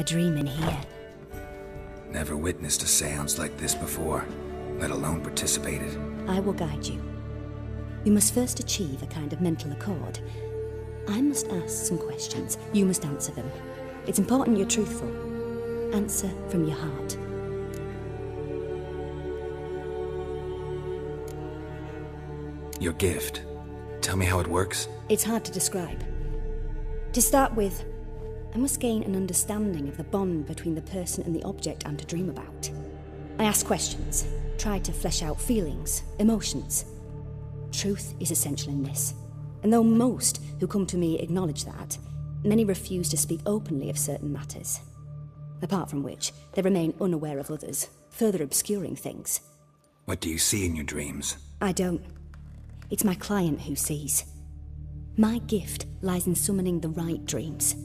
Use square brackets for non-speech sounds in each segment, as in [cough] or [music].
A dream in here. Never witnessed a seance like this before, let alone participated. I will guide you. We must first achieve a kind of mental accord. I must ask some questions. You must answer them. It's important you're truthful. Answer from your heart. Your gift. Tell me how it works. It's hard to describe. To start with, I must gain an understanding of the bond between the person and the object I'm to dream about. I ask questions, try to flesh out feelings, emotions. Truth is essential in this. And though most who come to me acknowledge that, many refuse to speak openly of certain matters. Apart from which, they remain unaware of others, further obscuring things. What do you see in your dreams? I don't. It's my client who sees. My gift lies in summoning the right dreams.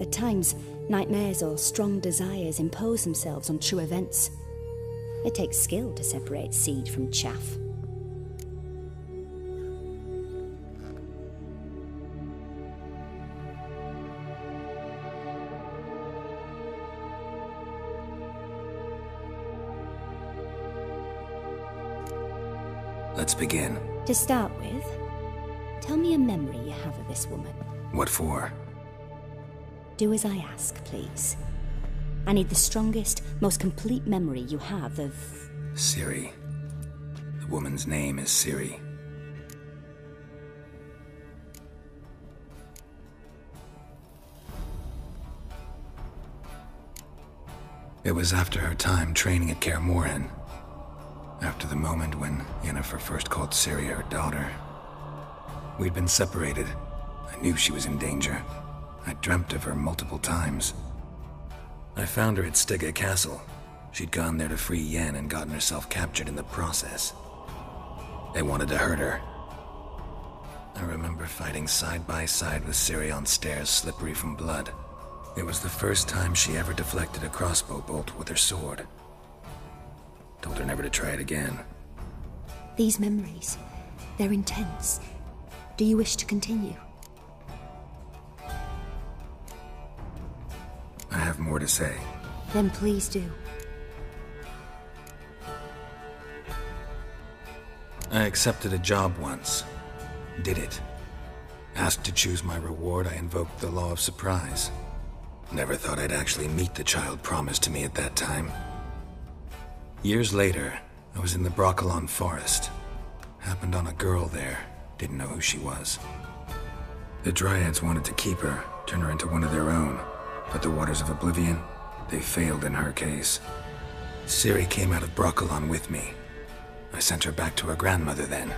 At times, nightmares or strong desires impose themselves on true events. It takes skill to separate seed from chaff. Let's begin. To start with, tell me a memory you have of this woman. What for? Do as I ask, please. I need the strongest, most complete memory you have of. Ciri. The woman's name is Ciri. It was after her time training at Kaer Morhen. After the moment when Yennefer first called Ciri her daughter. We'd been separated. I knew she was in danger. I dreamt of her multiple times. I found her at Stygga Castle. She'd gone there to free Yen and gotten herself captured in the process. They wanted to hurt her. I remember fighting side by side with Ciri on stairs slippery from blood. It was the first time she ever deflected a crossbow bolt with her sword. Told her never to try it again. These memories, they're intense. Do you wish to continue? More to say. Then please do. I accepted a job once. Did it. Asked to choose my reward, I invoked the law of surprise. Never thought I'd actually meet the child promised to me at that time. Years later, I was in the Brokilon forest. Happened on a girl there. Didn't know who she was. The Dryads wanted to keep her, turn her into one of their own. But the Waters of Oblivion, they failed in her case. Ciri came out of Brokilon with me. I sent her back to her grandmother then.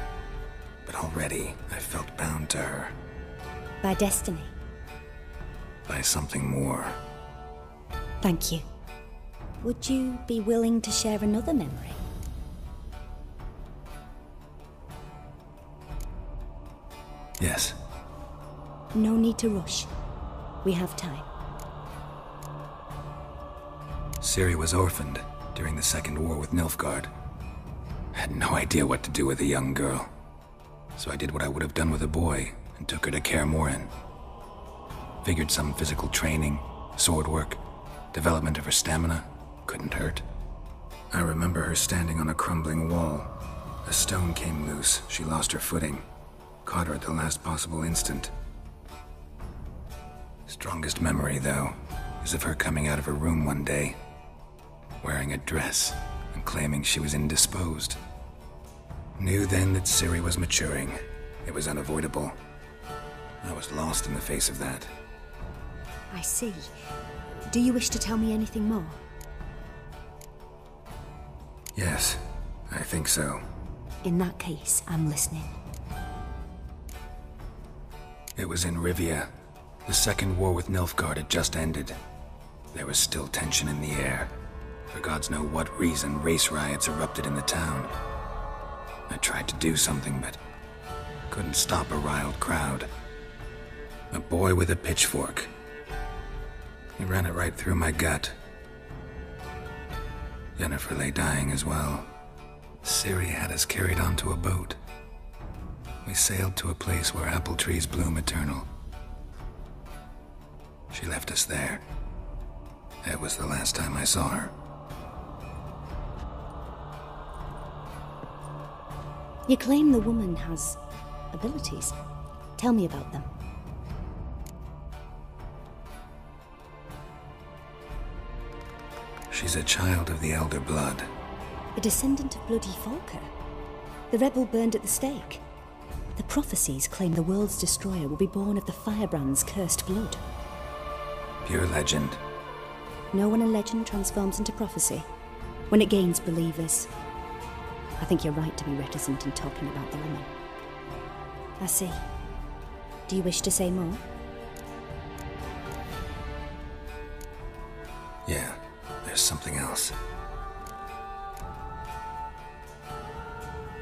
But already, I felt bound to her. By destiny. By something more. Thank you. Would you be willing to share another memory? Yes. No need to rush. We have time. Ciri was orphaned during the Second War with Nilfgaard. Had no idea what to do with a young girl. So I did what I would have done with a boy and took her to Kaer. Figured some physical training, sword work, development of her stamina couldn't hurt. I remember her standing on a crumbling wall. A stone came loose. She lost her footing. Caught her at the last possible instant. Strongest memory, though, is of her coming out of her room one day, wearing a dress and claiming she was indisposed. Knew then that Ciri was maturing. It was unavoidable. I was lost in the face of that. I see. Do you wish to tell me anything more? Yes, I think so. In that case, I'm listening. It was in Rivia. The second war with Nilfgaard had just ended. There was still tension in the air. For gods know what reason, race riots erupted in the town. I tried to do something, but couldn't stop a riled crowd. A boy with a pitchfork. He ran it right through my gut. Yennefer lay dying as well. Ciri had us carried onto a boat. We sailed to a place where apple trees bloom eternal. She left us there. It was the last time I saw her. You claim the woman has abilities. Tell me about them. She's a child of the Elder Blood. A descendant of Bloody Falka. The rebel burned at the stake. The prophecies claim the world's destroyer will be born of the Firebrand's cursed blood. Pure legend. No one a legend transforms into prophecy? When it gains believers. I think you're right to be reticent in talking about the woman. I see. Do you wish to say more? Yeah, there's something else.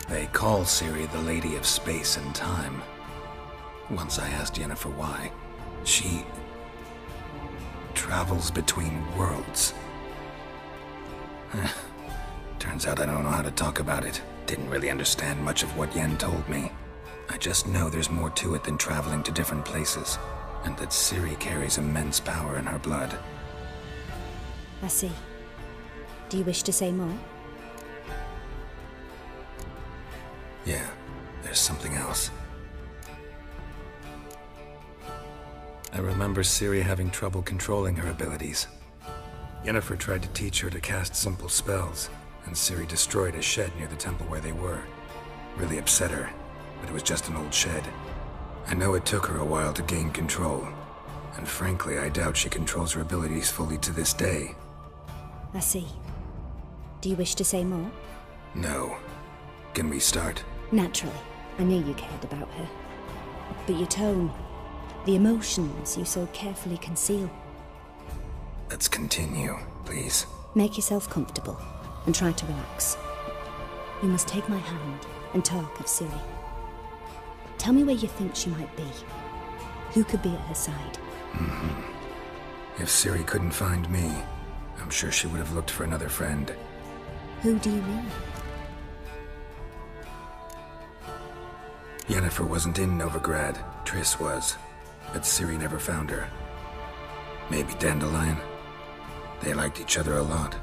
They call Ciri the Lady of Space and Time. Once I asked Yennefer why. She travels between worlds. [laughs] [laughs] Turns out I don't know how to talk about it. Didn't really understand much of what Yen told me. I just know there's more to it than traveling to different places, and that Ciri carries immense power in her blood. I see. Do you wish to say more? Yeah, there's something else. I remember Ciri having trouble controlling her abilities. Yennefer tried to teach her to cast simple spells, and Ciri destroyed a shed near the temple where they were. Really upset her, but it was just an old shed. I know it took her a while to gain control, and frankly, I doubt she controls her abilities fully to this day. I see. Do you wish to say more? No. Can we start? Naturally. I knew you cared about her. But your tone, the emotions you so carefully conceal. Let's continue, please. Make yourself comfortable and try to relax. You must take my hand and talk of Ciri. Tell me where you think she might be. Who could be at her side? Mm-hmm. If Ciri couldn't find me, I'm sure she would have looked for another friend. Who do you mean? Yennefer wasn't in Novigrad. Triss was. But Ciri never found her. Maybe Dandelion? They liked each other a lot.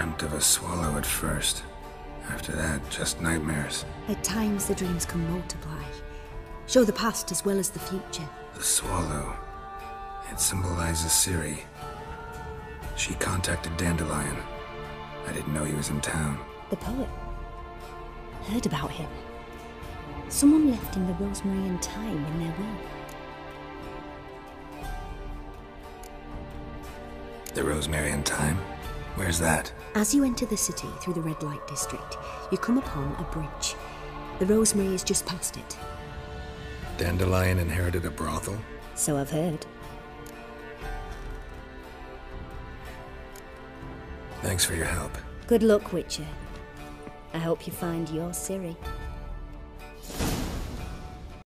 Dreamt of a swallow at first. After that, just nightmares. At times, the dreams can multiply, show the past as well as the future. The swallow. It symbolizes Ciri. She contacted Dandelion. I didn't know he was in town. The poet. Heard about him. Someone left him the rosemary and thyme in their will. The Rosemary and Thyme? Where's that? As you enter the city through the red light district, you come upon a bridge. The rosemary is just past it. Dandelion inherited a brothel? So I've heard. Thanks for your help. Good luck, Witcher. I hope you find your Ciri.